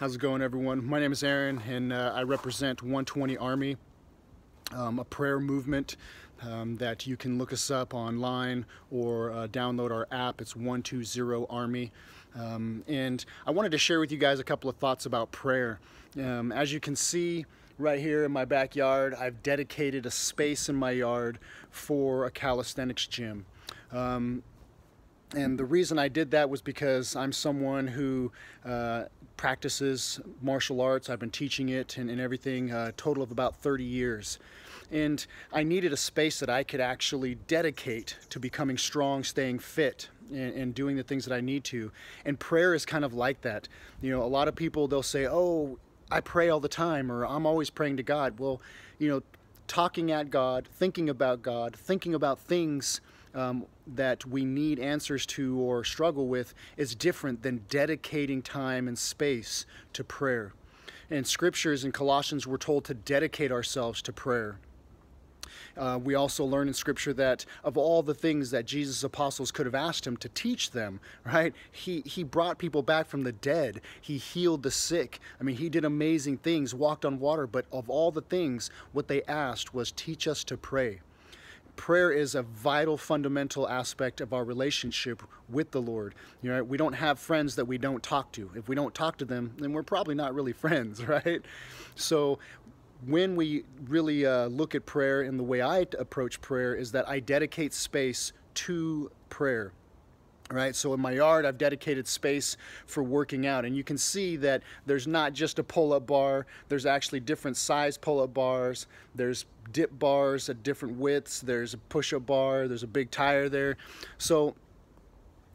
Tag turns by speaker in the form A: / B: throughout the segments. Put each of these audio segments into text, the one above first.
A: How's it going, everyone? My name is Aaron, and uh, I represent 120 Army, um, a prayer movement um, that you can look us up online or uh, download our app. It's 120 Army. Um, and I wanted to share with you guys a couple of thoughts about prayer. Um, as you can see, right here in my backyard, I've dedicated a space in my yard for a calisthenics gym. Um, and the reason I did that was because I'm someone who uh, practices martial arts. I've been teaching it and, and everything, a uh, total of about 30 years. And I needed a space that I could actually dedicate to becoming strong, staying fit, and, and, doing the things that I need to. And prayer is kind of like that. You know, a lot of people, they'll say, oh, I pray all the time, or I'm always praying to God. Well, you know, talking at God, thinking about God, thinking about things um, that we need answers to or struggle with is different than dedicating time and space to prayer. In scriptures in Colossians, we're told to dedicate ourselves to prayer. Uh, we also learn in Scripture that of all the things that Jesus' apostles could have asked him to teach them, right? He, he brought people back from the dead. He healed the sick. I mean, he did amazing things, walked on water, but of all the things, what they asked was teach us to pray prayer is a vital fundamental aspect of our relationship with the lord you know we don't have friends that we don't talk to if we don't talk to them then we're probably not really friends right so when we really uh, look at prayer and the way i approach prayer is that i dedicate space to prayer right? So in my yard i've dedicated space for working out and you can see that there's not just a pull-up bar there's actually different size pull-up bars there's dip bars at different widths there's a push-up bar there's a big tire there. So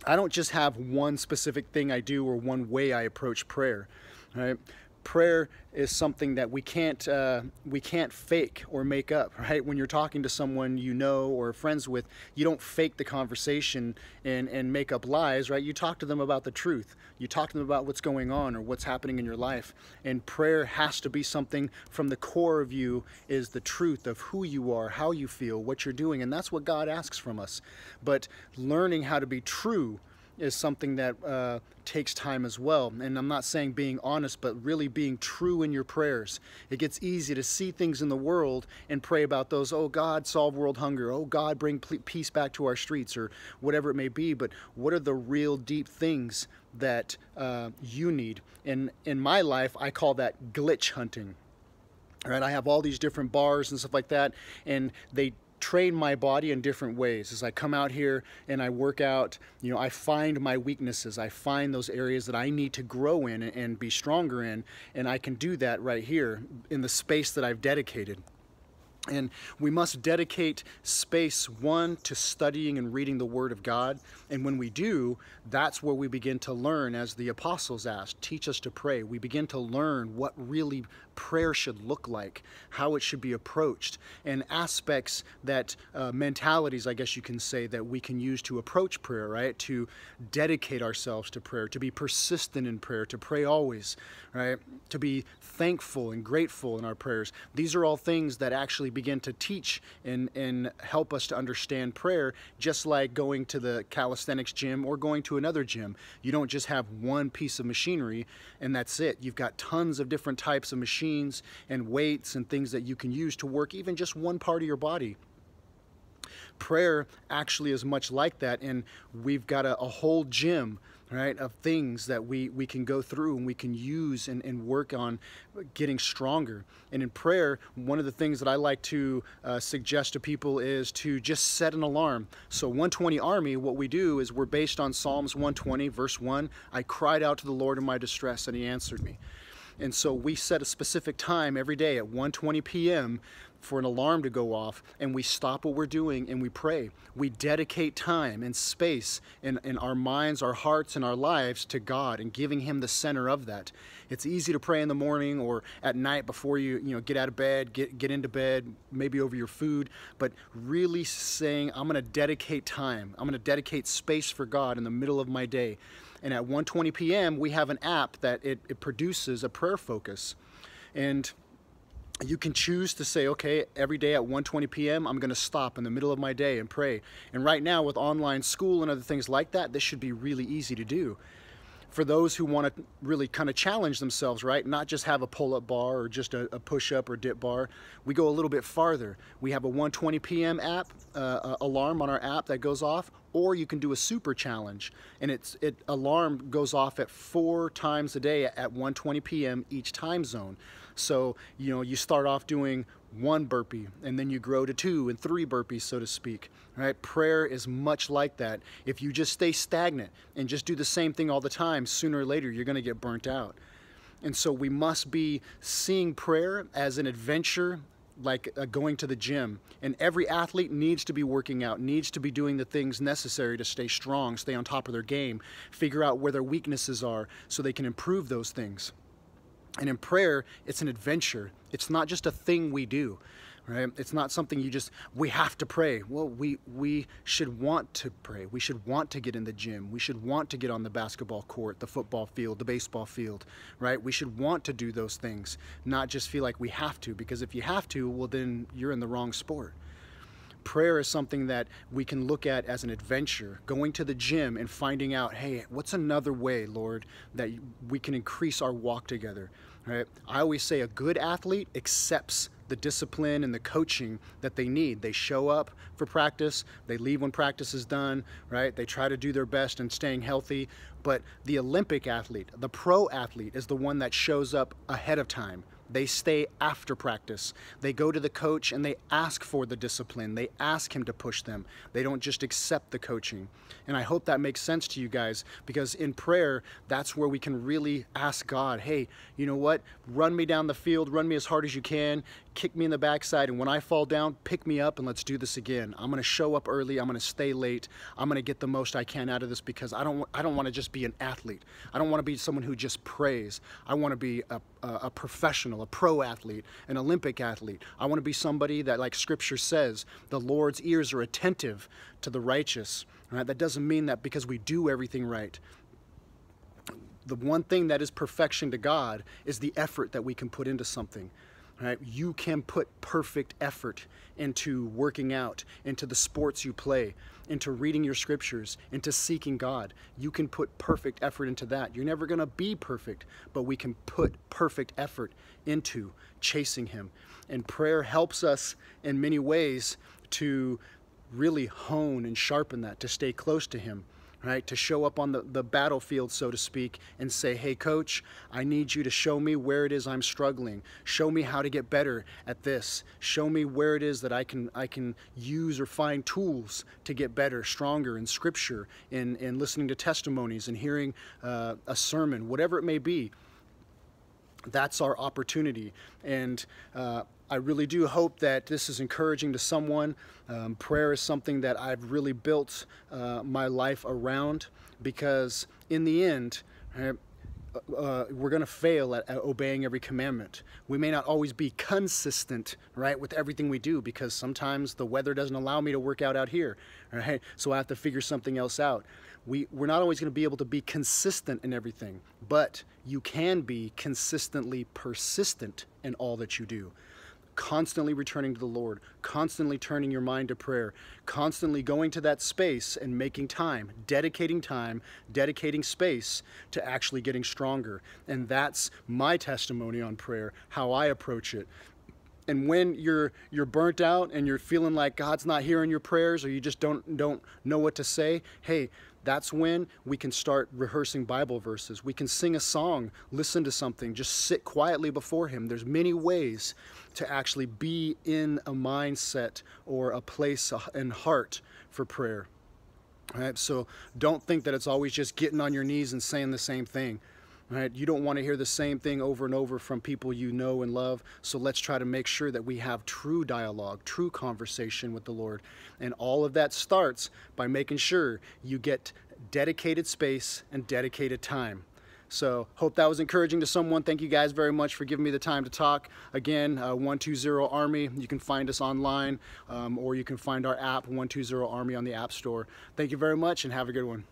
A: i don't just have one specific thing i do or one way i approach prayer right prayer is something that we can't uh, we can't fake or make up right? When you're talking to someone you know or friends with you don't fake the conversation and and make up lies right? You talk to them about the truth. You talk to them about what's going on or what's happening in your life. And prayer has to be something from the core of you is the truth of who you are how you feel what you're doing. And that's what God asks from us. But learning how to be true is something that uh, takes time as well. And I'm not saying being honest, but really being true in your prayers. It gets easy to see things in the world and pray about those, oh God, solve world hunger. Oh God, bring peace back to our streets or whatever it may be. But what are the real deep things that uh, you need? In, in my life, I call that glitch hunting. Right, I have all these different bars and stuff like that, and they train my body in different ways. As I come out here and I work out, you know, I find my weaknesses. I find those areas that I need to grow in and be stronger in, and I can do that right here in the space that I've dedicated. And we must dedicate space, one, to studying and reading the Word of God. And when we do, that's where we begin to learn, as the apostles asked, teach us to pray. We begin to learn what really prayer should look like, how it should be approached, and aspects that, uh, mentalities, I guess you can say, that we can use to approach prayer, right? To dedicate ourselves to prayer, to be persistent in prayer, to pray always, right? To be thankful and grateful in our prayers. These are all things that actually begin to teach and, and help us to understand prayer, just like going to the calisthenics gym or going to another gym. You don't just have one piece of machinery and that's it. You've got tons of different types of machines and weights and things that you can use to work even just one part of your body prayer actually is much like that and we've got a, a whole gym right, of things that we, we can go through and we can use and, and work on getting stronger. And in prayer, one of the things that I like to uh, suggest to people is to just set an alarm. So 120 Army, what we do is we're based on Psalms 120, verse 1. I cried out to the Lord in my distress and he answered me. And so we set a specific time every day at 1:20 p.m. for an alarm to go off and we stop what we're doing and we pray. We dedicate time and space in, in our minds, our hearts, and our lives to God and giving Him the center of that. It's easy to pray in the morning or at night before you, you know, get out of bed, get, get into bed, maybe over your food, but really saying, I'm gonna dedicate time, I'm gonna dedicate space for God in the middle of my day. And at 1.20 p.m., we have an app that it, it produces a prayer focus. And you can choose to say, okay, every day at 1.20 p.m., I'm going to stop in the middle of my day and pray. And right now, with online school and other things like that, this should be really easy to do. For those who want to really kind of challenge themselves, right? Not just have a pull-up bar or just a, a push-up or dip bar. We go a little bit farther. We have a 1:20 p.m. app uh, alarm on our app that goes off, or you can do a super challenge, and it's it alarm goes off at four times a day at 1:20 p.m. each time zone. So you know you start off doing one burpee and then you grow to two and three burpees so to speak right? Prayer is much like that. If you just stay stagnant and just do the same thing all the time sooner or later you're going to get burnt out. And so we must be seeing prayer as an adventure like uh, going to the gym. And every athlete needs to be working out needs to be doing the things necessary to stay strong stay on top of their game figure out where their weaknesses are so they can improve those things and in prayer, it's an adventure. It's not just a thing we do, right? It's not something you just, we have to pray. Well, we, we should want to pray. We should want to get in the gym. We should want to get on the basketball court, the football field, the baseball field, right? We should want to do those things, not just feel like we have to, because if you have to, well, then you're in the wrong sport prayer is something that we can look at as an adventure, going to the gym and finding out, hey, what's another way, Lord, that we can increase our walk together, right? I always say a good athlete accepts the discipline and the coaching that they need. They show up for practice, they leave when practice is done, right? They try to do their best in staying healthy. But the Olympic athlete, the pro athlete, is the one that shows up ahead of time they stay after practice. They go to the coach and they ask for the discipline. They ask him to push them. They don't just accept the coaching. And I hope that makes sense to you guys because in prayer, that's where we can really ask God, hey, you know what? Run me down the field, run me as hard as you can, kick me in the backside, and when I fall down, pick me up and let's do this again. I'm gonna show up early, I'm gonna stay late, I'm gonna get the most I can out of this because I don't, I don't wanna just be an athlete. I don't wanna be someone who just prays. I wanna be a, a, professional, a pro athlete, an Olympic athlete. I wanna be somebody that, like scripture says, the Lord's ears are attentive to the righteous. Right? That doesn't mean that because we do everything right. The one thing that is perfection to God is the effort that we can put into something. Right? You can put perfect effort into working out, into the sports you play, into reading your scriptures, into seeking God. You can put perfect effort into that. You're never going to be perfect, but we can put perfect effort into chasing Him. And prayer helps us in many ways to really hone and sharpen that, to stay close to Him right? To show up on the, the battlefield, so to speak, and say, hey, coach, I need you to show me where it is I'm struggling. Show me how to get better at this. Show me where it is that I can, I can use or find tools to get better, stronger in scripture, in, in listening to testimonies and hearing uh, a sermon, whatever it may be that's our opportunity. And uh, I really do hope that this is encouraging to someone. Um, prayer is something that I've really built uh, my life around because, in the end, uh, uh we're going to fail at, at, obeying every commandment. We may not always be consistent, right, with everything we do because sometimes the weather doesn't allow me to work out out here, right? So I have to figure something else out. We, we're not always going to be able to be consistent in everything, but you can be consistently persistent in all that you do constantly returning to the Lord, constantly turning your mind to prayer, constantly going to that space and making time, dedicating time, dedicating space to actually getting stronger. And that's my testimony on prayer, how I approach it. And when you're you're burnt out and you're feeling like God's not hearing your prayers or you just don't don't know what to say, hey, that's when we can start rehearsing Bible verses. We can sing a song, listen to something, just sit quietly before Him. There's many ways to actually be in a mindset or a place and heart for prayer. All right, so don't think that it's always just getting on your knees and saying the same thing. Right? You don't want to hear the same thing over and over from people you know and love. So let's try to make sure that we have true dialogue, true conversation with the Lord. And all of that starts by making sure you get dedicated space and dedicated time. So hope that was encouraging to someone. Thank you guys very much for giving me the time to talk. Again, uh, 120 Army, you can find us online um, or you can find our app, 120 Army on the App Store. Thank you very much and have a good one.